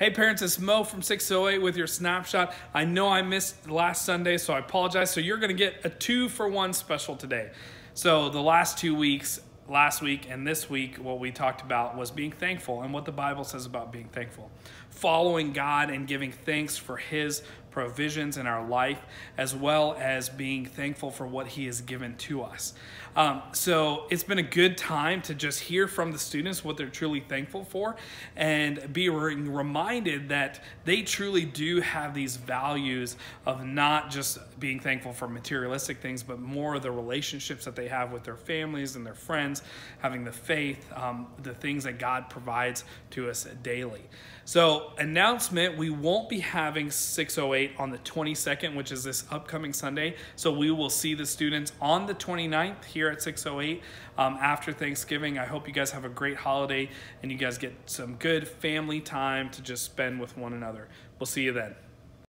Hey parents, it's Mo from 608 with your snapshot. I know I missed last Sunday, so I apologize. So you're going to get a two for one special today. So the last two weeks, last week and this week, what we talked about was being thankful and what the Bible says about being thankful. Following God and giving thanks for His provisions in our life, as well as being thankful for what He has given to us. Um, so it's been a good time to just hear from the students what they're truly thankful for and be reminded that they truly do have these values of not just being thankful for materialistic things, but more of the relationships that they have with their families and their friends, having the faith, um, the things that God provides to us daily. So, announcement we won't be having 608 on the 22nd, which is this upcoming Sunday. So, we will see the students on the 29th here at 608 um, after Thanksgiving. I hope you guys have a great holiday and you guys get some good family time to just spend with one another. We'll see you then.